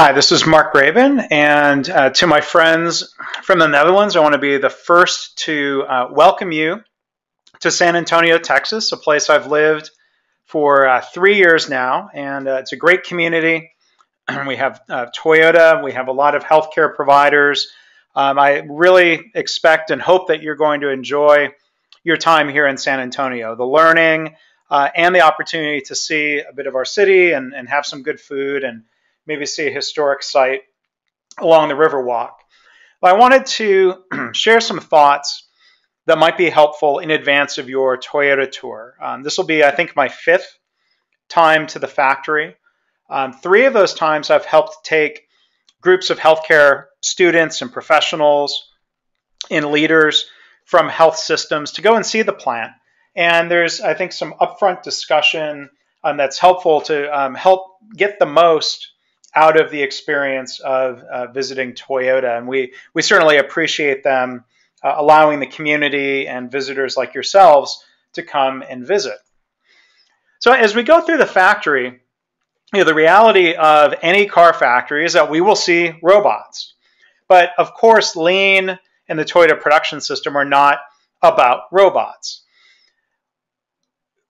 Hi, this is Mark Graban, and uh, to my friends from the Netherlands, I want to be the first to uh, welcome you to San Antonio, Texas, a place I've lived for uh, three years now, and uh, it's a great community. we have uh, Toyota, we have a lot of healthcare providers. Um, I really expect and hope that you're going to enjoy your time here in San Antonio, the learning uh, and the opportunity to see a bit of our city and, and have some good food and maybe see a historic site along the Riverwalk. But I wanted to share some thoughts that might be helpful in advance of your Toyota tour. Um, this will be, I think, my fifth time to the factory. Um, three of those times I've helped take groups of healthcare students and professionals and leaders from health systems to go and see the plant. And there's, I think, some upfront discussion um, that's helpful to um, help get the most out of the experience of uh, visiting Toyota. And we, we certainly appreciate them uh, allowing the community and visitors like yourselves to come and visit. So as we go through the factory, you know, the reality of any car factory is that we will see robots. But of course, lean and the Toyota production system are not about robots.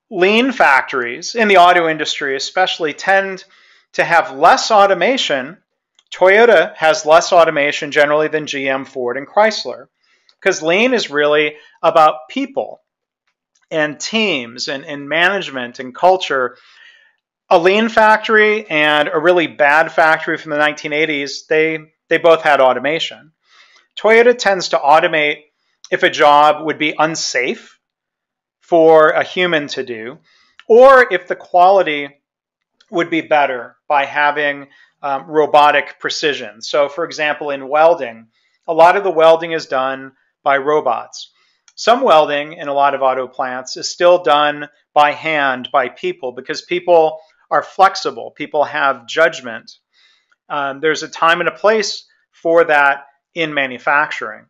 Lean factories in the auto industry especially tend to have less automation, Toyota has less automation generally than GM, Ford, and Chrysler because lean is really about people and teams and, and management and culture. A lean factory and a really bad factory from the 1980s, they, they both had automation. Toyota tends to automate if a job would be unsafe for a human to do, or if the quality would be better by having um, robotic precision. So, for example, in welding, a lot of the welding is done by robots. Some welding in a lot of auto plants is still done by hand by people because people are flexible, people have judgment. Um, there's a time and a place for that in manufacturing.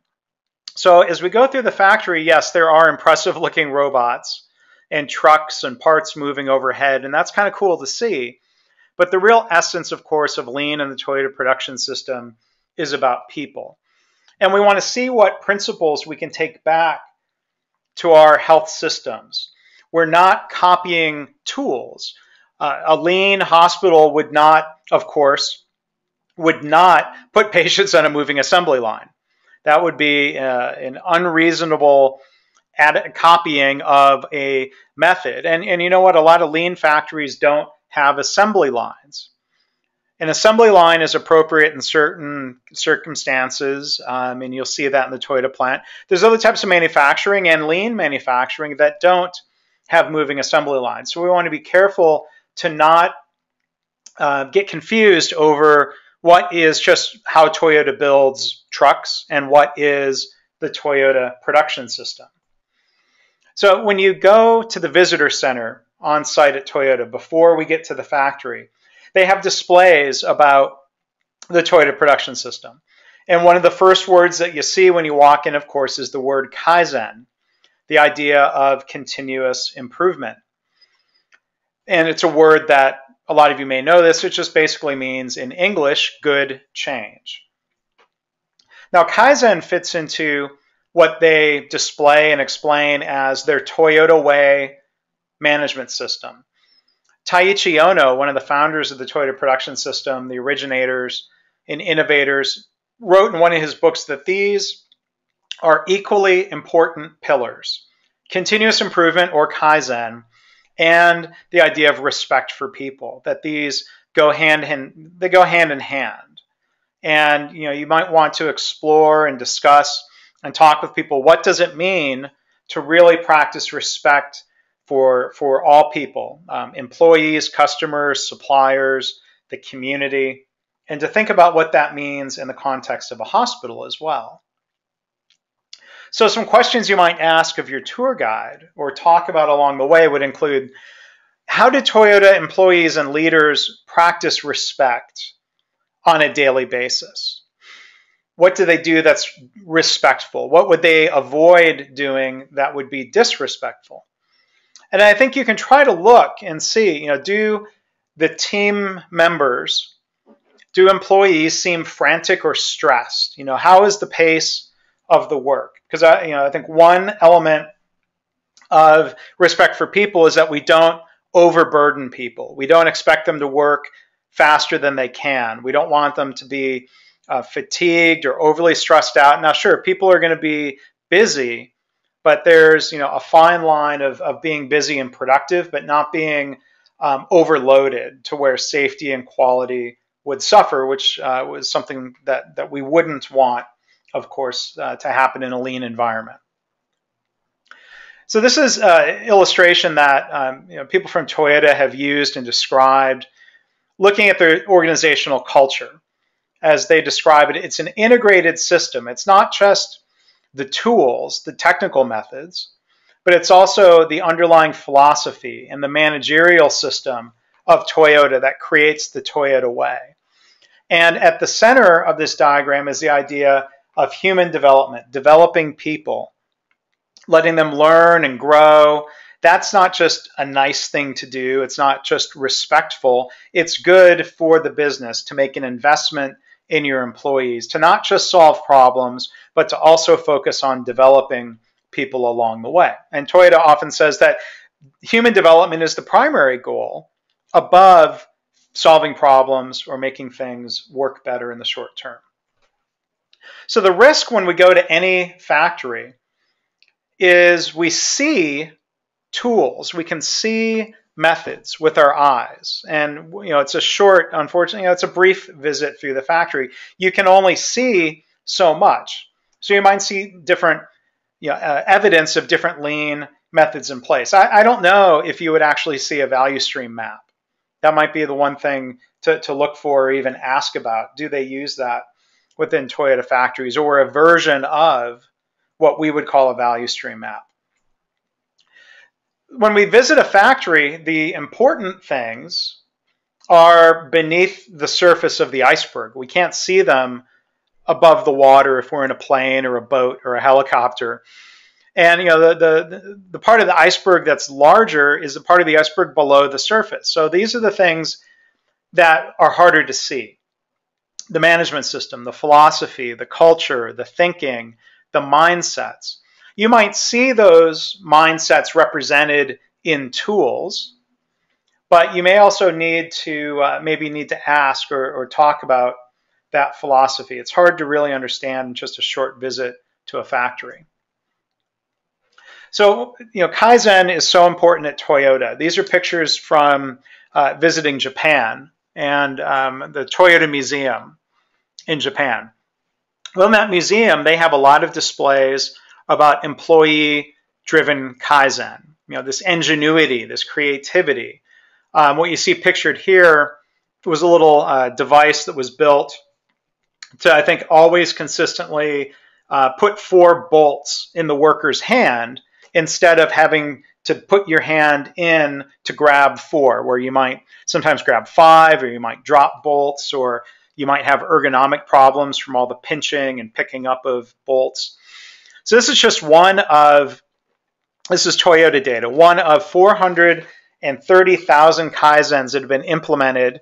So, as we go through the factory, yes, there are impressive looking robots and trucks and parts moving overhead, and that's kind of cool to see. But the real essence, of course, of lean and the Toyota production system is about people. And we want to see what principles we can take back to our health systems. We're not copying tools. Uh, a lean hospital would not, of course, would not put patients on a moving assembly line. That would be uh, an unreasonable ad- copying of a method. And, and you know what? A lot of lean factories don't have assembly lines. An assembly line is appropriate in certain circumstances, um, and you'll see that in the Toyota plant. There's other types of manufacturing and lean manufacturing that don't have moving assembly lines. So we want to be careful to not uh, get confused over what is just how Toyota builds trucks and what is the Toyota production system. So when you go to the visitor center on site at Toyota before we get to the factory, they have displays about the Toyota production system. And one of the first words that you see when you walk in, of course, is the word Kaizen, the idea of continuous improvement. And it's a word that a lot of you may know this. It just basically means in English, good change. Now, Kaizen fits into what they display and explain as their Toyota Way management system. Taiichi Ohno, one of the founders of the Toyota production system, the originators and innovators, wrote in one of his books that these are equally important pillars continuous improvement or Kaizen, and the idea of respect for people, that these go hand in, they go hand in hand. And you know, you might want to explore and discuss and talk with people. What does it mean to really practice respect for, for all people, um, employees, customers, suppliers, the community, and to think about what that means in the context of a hospital as well. So some questions you might ask of your tour guide or talk about along the way would include, how do Toyota employees and leaders practice respect on a daily basis? What do they do that's respectful? What would they avoid doing that would be disrespectful? And I think you can try to look and see, you know, do the team members, do employees seem frantic or stressed? You know, how is the pace of the work? Because I, you know, I think one element of respect for people is that we don't overburden people. We don't expect them to work faster than they can. We don't want them to be uh, fatigued or overly stressed out. Now, sure, people are going to be busy, but there's you know a fine line of, of being busy and productive, but not being um, overloaded to where safety and quality would suffer, which uh, was something that, that we wouldn't want, of course, uh, to happen in a lean environment. So this is an illustration that um, you know, people from Toyota have used and described, looking at their organizational culture. As they describe it, it's an integrated system. It's not just the tools, the technical methods, but it's also the underlying philosophy and the managerial system of Toyota that creates the Toyota way. And at the center of this diagram is the idea of human development, developing people, letting them learn and grow. That's not just a nice thing to do. It's not just respectful. It's good for the business to make an investment in your employees, to not just solve problems, but to also focus on developing people along the way. And Toyota often says that human development is the primary goal above solving problems or making things work better in the short term. So the risk when we go to any factory is we see tools, we can see methods with our eyes. And you know, it's a short, unfortunately, you know, it's a brief visit through the factory. You can only see so much. So you might see different you know, uh, evidence of different lean methods in place. I, I, don't know if you would actually see a value stream map. That might be the one thing to, to look for or even ask about. Do they use that within Toyota factories or a version of what we would call a value stream map? When we visit a factory, the important things are beneath the surface of the iceberg. We can't see them above the water if we're in a plane or a boat or a helicopter. And you know the, the the part of the iceberg that's larger is the part of the iceberg below the surface. So these are the things that are harder to see. The management system, the philosophy, the culture, the thinking, the mindsets. You might see those mindsets represented in tools, but you may also need to uh, maybe need to ask or, or talk about that philosophy. It's hard to really understand just a short visit to a factory. So, you know, Kaizen is so important at Toyota. These are pictures from uh, visiting Japan and um, the Toyota Museum in Japan. Well, in that museum, they have a lot of displays about employee-driven Kaizen. You know, this ingenuity, this creativity. Um, what you see pictured here was a little uh, device that was built to, I think, always consistently uh, put four bolts in the worker's hand instead of having to put your hand in to grab four, where you might sometimes grab five, or you might drop bolts, or you might have ergonomic problems from all the pinching and picking up of bolts. So this is just one of, this is Toyota data, one of 430,000 Kaizens that have been implemented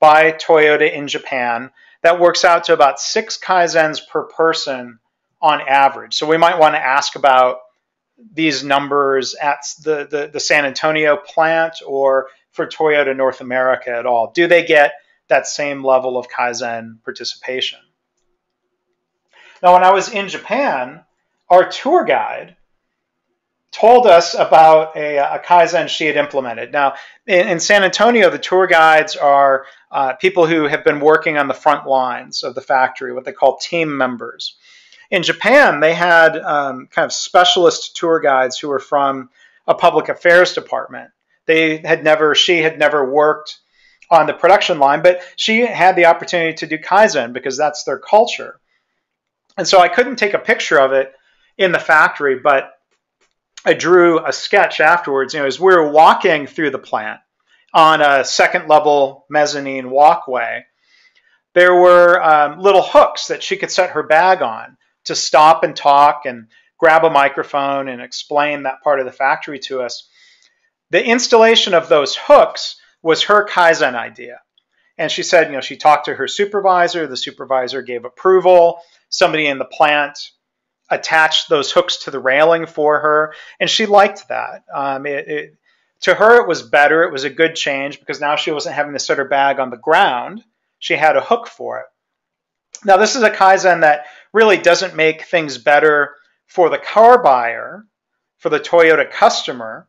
by Toyota in Japan that works out to about six Kaizens per person on average. So we might want to ask about these numbers at the, the, the, San Antonio plant or for Toyota North America at all. Do they get that same level of Kaizen participation? Now, when I was in Japan, our tour guide told us about a, a Kaizen she had implemented. Now, in, in San Antonio, the tour guides are uh, people who have been working on the front lines of the factory, what they call team members. In Japan, they had um, kind of specialist tour guides who were from a public affairs department. They had never, she had never worked on the production line, but she had the opportunity to do Kaizen because that's their culture. And so I couldn't take a picture of it in the factory, but I drew a sketch afterwards. You know, as we were walking through the plant on a second level mezzanine walkway, there were um, little hooks that she could set her bag on to stop and talk and grab a microphone and explain that part of the factory to us. The installation of those hooks was her Kaizen idea. And she said, you know, she talked to her supervisor. The supervisor gave approval. Somebody in the plant attached those hooks to the railing for her, and she liked that. Um, it, it, to her, it was better. It was a good change because now she wasn't having to set her bag on the ground. She had a hook for it. Now, this is a Kaizen that really doesn't make things better for the car buyer, for the Toyota customer.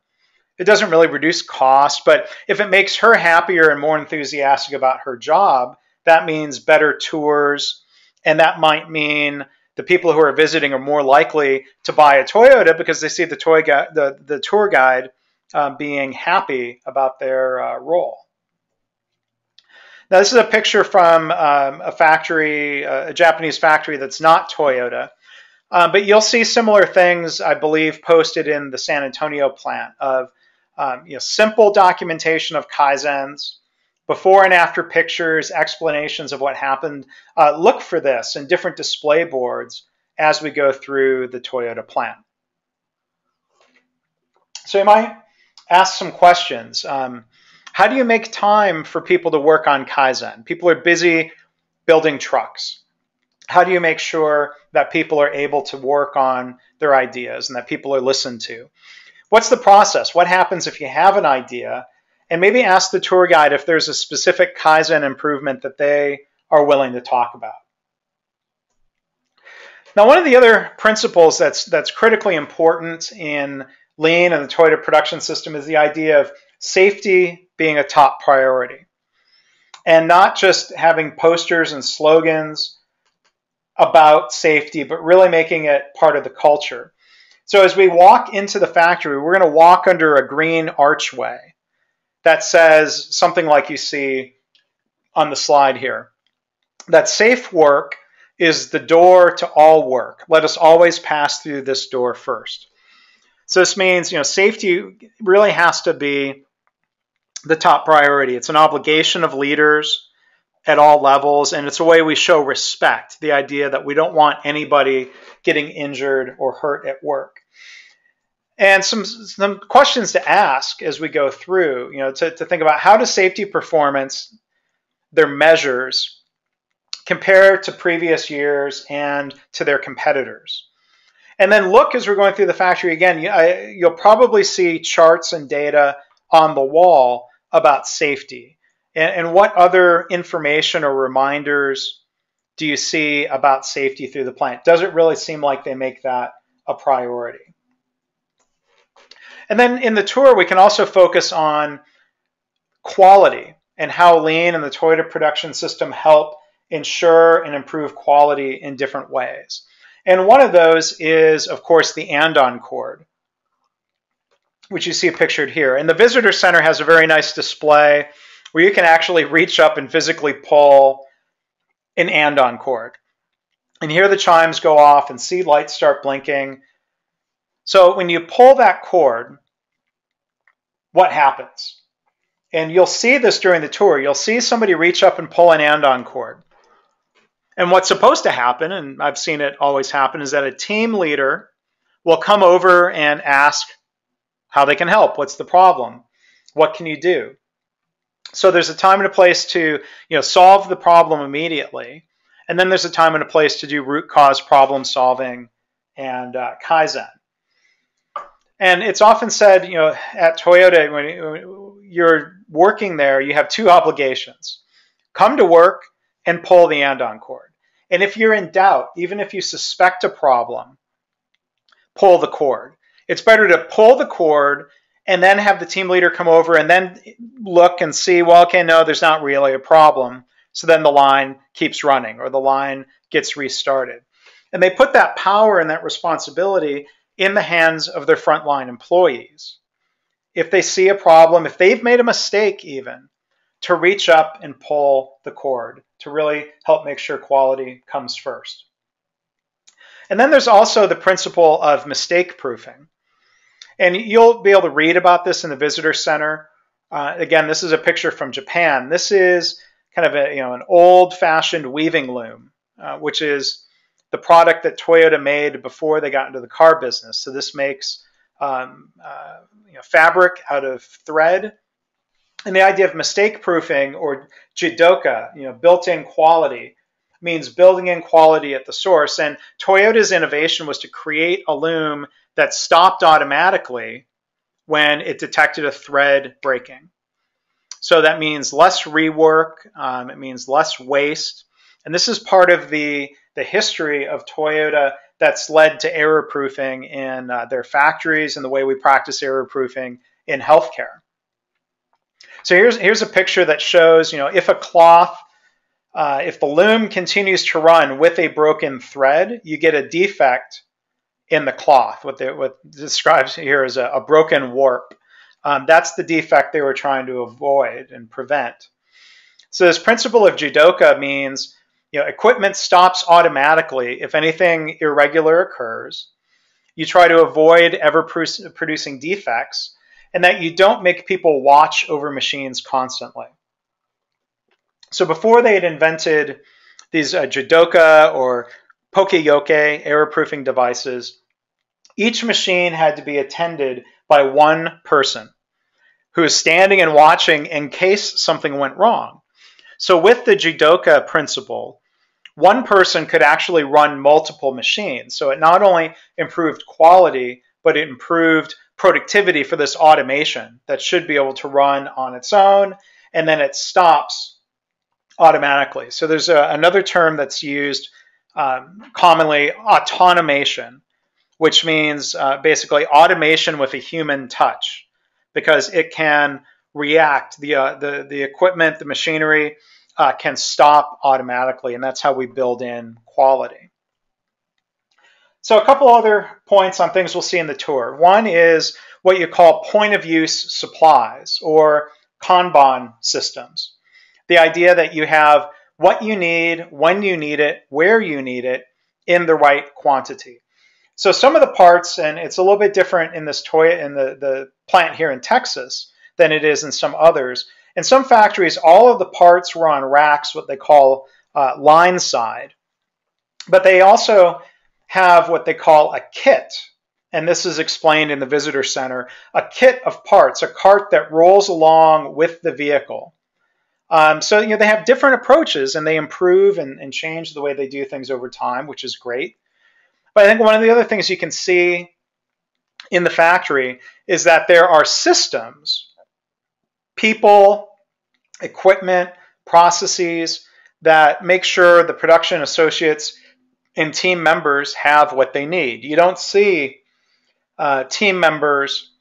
It doesn't really reduce cost, but if it makes her happier and more enthusiastic about her job, that means better tours, and that might mean the people who are visiting are more likely to buy a Toyota because they see the, toy gu- the, the tour guide uh, being happy about their uh, role. Now, this is a picture from um, a factory, uh, a Japanese factory that's not Toyota. Um, but you'll see similar things, I believe, posted in the San Antonio plant of um, you know, simple documentation of Kaizens, before and after pictures, explanations of what happened. Uh, look for this in different display boards as we go through the Toyota plant. So you might ask some questions. Um, how do you make time for people to work on Kaizen? People are busy building trucks. How do you make sure that people are able to work on their ideas and that people are listened to? What's the process? What happens if you have an idea? And maybe ask the tour guide if there's a specific Kaizen improvement that they are willing to talk about. Now, one of the other principles that's, that's critically important in lean and the Toyota production system is the idea of safety being a top priority. And not just having posters and slogans about safety, but really making it part of the culture. So as we walk into the factory, we're going to walk under a green archway that says something like you see on the slide here. That safe work is the door to all work. Let us always pass through this door first. So this means, you know, safety really has to be the top priority. It's an obligation of leaders at all levels, and it's a way we show respect. The idea that we don't want anybody getting injured or hurt at work. And some, some questions to ask as we go through, you know, to, to think about how does safety performance, their measures, compare to previous years and to their competitors. And then look as we're going through the factory again, you, I, you'll probably see charts and data on the wall about safety. And, and what other information or reminders do you see about safety through the plant? Does it really seem like they make that a priority? And then in the tour, we can also focus on quality and how lean and the Toyota production system help ensure and improve quality in different ways. And one of those is, of course, the andon cord, which you see pictured here. And the visitor center has a very nice display where you can actually reach up and physically pull an andon cord and hear the chimes go off and see lights start blinking. So when you pull that cord, what happens? And you'll see this during the tour. You'll see somebody reach up and pull an andon cord. And what's supposed to happen, and I've seen it always happen, is that a team leader will come over and ask how they can help. What's the problem? What can you do? So there's a time and a place to you know solve the problem immediately, and then there's a time and a place to do root cause problem solving and uh, kaizen. And it's often said, you know, at Toyota when you're working there, you have two obligations: come to work and pull the andon cord. And if you're in doubt, even if you suspect a problem, pull the cord. It's better to pull the cord and then have the team leader come over and then look and see, well, okay, no, there's not really a problem. So then the line keeps running or the line gets restarted. And they put that power and that responsibility in the hands of their frontline employees. If they see a problem, if they've made a mistake, even, to reach up and pull the cord to really help make sure quality comes first. And then there's also the principle of mistake proofing. And you'll be able to read about this in the visitor center. Uh, again, this is a picture from Japan. This is kind of a, you know, an old-fashioned weaving loom, uh, which is the product that Toyota made before they got into the car business. So this makes um, uh, you know, fabric out of thread And the idea of mistake proofing or jidoka, you know, built-in quality, means building in quality at the source. And Toyota's innovation was to create a loom that stopped automatically when it detected a thread breaking. So that means less rework, um, it means less waste. And this is part of the, the history of Toyota that's led to error proofing in uh, their factories and the way we practice error proofing in healthcare. So here's, here's a picture that shows, you know, if a cloth, uh, if the loom continues to run with a broken thread, you get a defect in the cloth, what, they, what describes here is a, a broken warp. Um, that's the defect they were trying to avoid and prevent. So this principle of jidoka means you know, equipment stops automatically if anything irregular occurs. You try to avoid ever producing defects, and that you don't make people watch over machines constantly. So before they had invented these uh, jidoka or poka-yoke error-proofing devices, each machine had to be attended by one person who is standing and watching in case something went wrong. So with the jidoka principle, one person could actually run multiple machines. So it not only improved quality, but it improved productivity for this automation that should be able to run on its own, and then it stops automatically. So there's a, another term that's used um, commonly, automation, which means uh, basically automation with a human touch, because it can react. The, uh, the, the equipment, the machinery uh, can stop automatically, and that's how we build in quality. So a couple other points on things we'll see in the tour. One is what you call point of use supplies or Kanban systems. The idea that you have what you need, when you need it, where you need it, in the right quantity. So some of the parts, and it's a little bit different in this toy in the, the plant here in Texas than it is in some others. In some factories, all of the parts were on racks, what they call uh, line side. But they also have what they call a kit. And this is explained in the visitor center a kit of parts, a cart that rolls along with the vehicle. Um, so, you know, they have different approaches and they improve and, and change the way they do things over time, which is great. But I think one of the other things you can see in the factory is that there are systems, people, equipment, processes that make sure the production associates and team members have what they need. You don't see uh, team members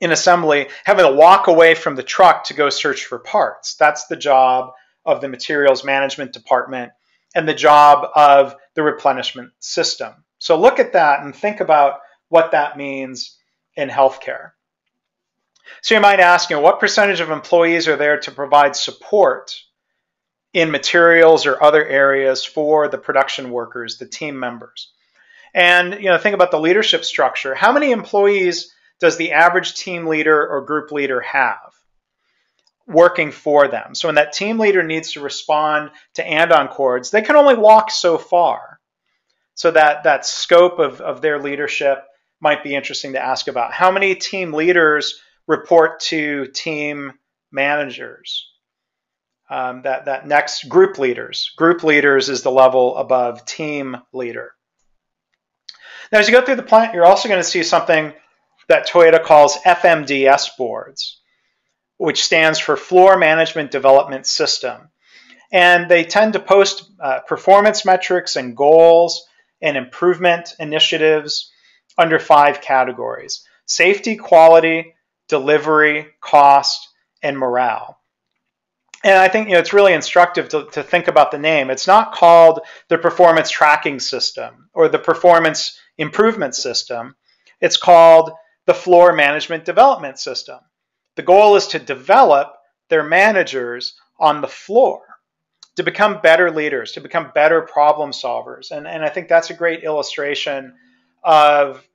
in assembly having to walk away from the truck to go search for parts. That's the job of the materials management department and the job of the replenishment system. So look at that and think about what that means in healthcare. So you might ask, you know, what percentage of employees are there to provide support in materials or other areas for the production workers, the team members. And you know, think about the leadership structure. How many employees does the average team leader or group leader have working for them? So when that team leader needs to respond to andon cords, they can only walk so far. So that that scope of, of their leadership might be interesting to ask about. How many team leaders report to team managers? um, that, that next group leaders. Group leaders is the level above team leader. Now, as you go through the plant, you're also going to see something that Toyota calls FMDS boards, which stands for Floor Management Development System. And they tend to post uh, performance metrics and goals and improvement initiatives under five categories safety, quality, delivery, cost, and morale. And I think you know, it's really instructive to, to think about the name. It's not called the performance tracking system or the performance improvement system. It's called the floor management development system. The goal is to develop their managers on the floor to become better leaders, to become better problem solvers. And, and I think that's a great illustration of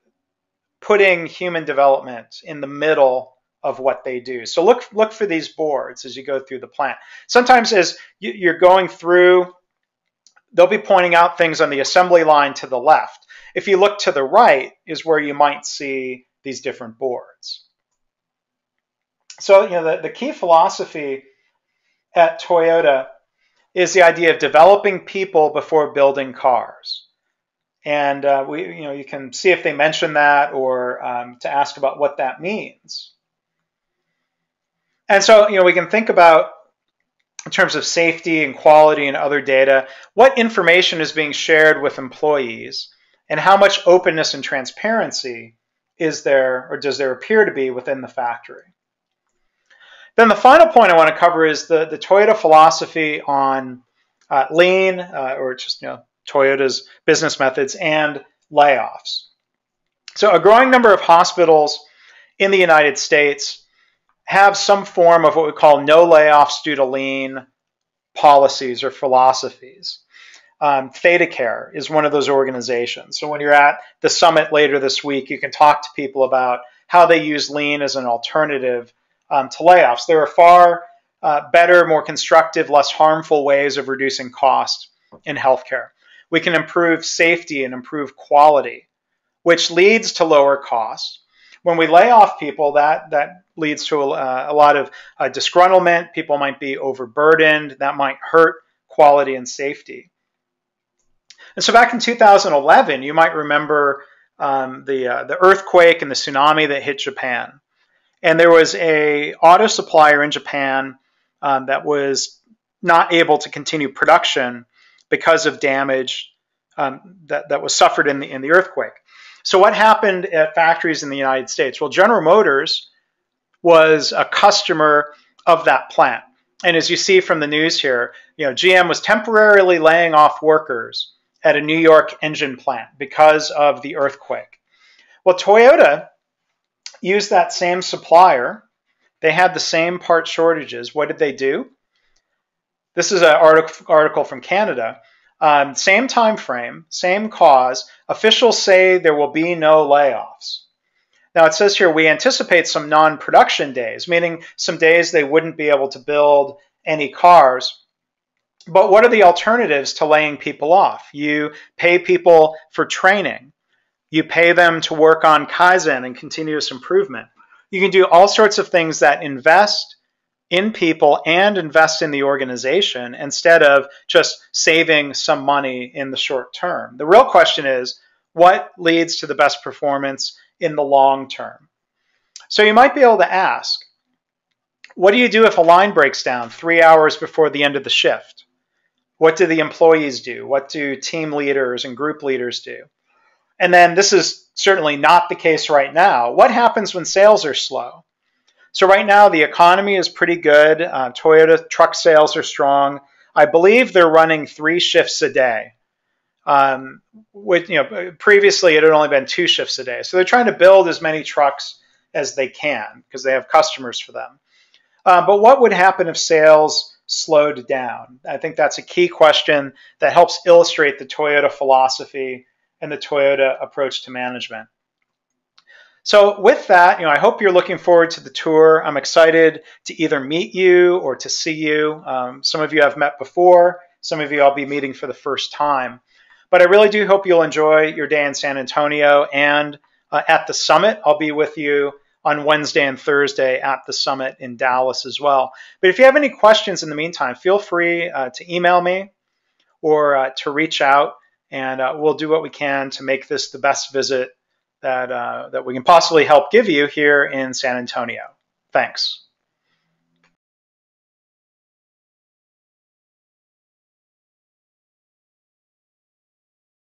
putting human development in the middle of what they do. So look look for these boards as you go through the plant. Sometimes as you're going through, they'll be pointing out things on the assembly line to the left. If you look to the right is where you might see these different boards. So, you know, the, the key philosophy at Toyota is the idea of developing people before building cars. And uh, we, you know, you can see if they mention that or um, to ask about what that means. And so, you know, we can think about in terms of safety and quality and other data, what information is being shared with employees and how much openness and transparency is there or does there appear to be within the factory. Then the final point I want to cover is the, the Toyota philosophy on uh, lean uh, or just you know Toyota's business methods and layoffs. So a growing number of hospitals in the United States have some form of what we call no layoffs due to lean policies or philosophies. Um, ThedaCare is one of those organizations. So when you're at the summit later this week, you can talk to people about how they use lean as an alternative um, to layoffs. There are far uh, better, more constructive, less harmful ways of reducing cost in healthcare. We can improve safety and improve quality, which leads to lower costs. When we lay off people, that, that leads to a, a lot of uh, disgruntlement. People might be overburdened. That might hurt quality and safety. And so back in 2011, you might remember um, the, uh, the earthquake and the tsunami that hit Japan. And there was a auto supplier in Japan um, that was not able to continue production because of damage um, that, that was suffered in the, in the earthquake. So what happened at factories in the United States? Well, General Motors was a customer of that plant. And as you see from the news here, you know, GM was temporarily laying off workers at a New York engine plant because of the earthquake. Well, Toyota used that same supplier. They had the same part shortages. What did they do? This is an article from Canada. Um, same time frame, same cause. Officials say there will be no layoffs. Now it says here we anticipate some non-production days, meaning some days they wouldn't be able to build any cars. But what are the alternatives to laying people off? You pay people for training. You pay them to work on Kaizen and continuous improvement. You can do all sorts of things that invest in people and invest in the organization instead of just saving some money in the short term. The real question is what leads to the best performance in the long term? So you might be able to ask, what do you do if a line breaks down three hours before the end of the shift? What do the employees do? What do team leaders and group leaders do? And then this is certainly not the case right now. What happens when sales are slow? So right now the economy is pretty good. Uh, Toyota truck sales are strong. I believe they're running three shifts a day. Um, with you know previously it had only been two shifts a day. So they're trying to build as many trucks as they can because they have customers for them. Uh, but what would happen if sales slowed down? I think that's a key question that helps illustrate the Toyota philosophy and the Toyota approach to management. So with that, you know, I hope you're looking forward to the tour. I'm excited to either meet you or to see you. Um, some of you I've met before. Some of you I'll be meeting for the first time. But I really do hope you'll enjoy your day in San Antonio and uh, at the summit. I'll be with you on Wednesday and Thursday at the summit in Dallas as well. But if you have any questions in the meantime, feel free uh, to email me or uh, to reach out, and uh, we'll do what we can to make this the best visit that, uh, that we can possibly help give you here in San Antonio. Thanks.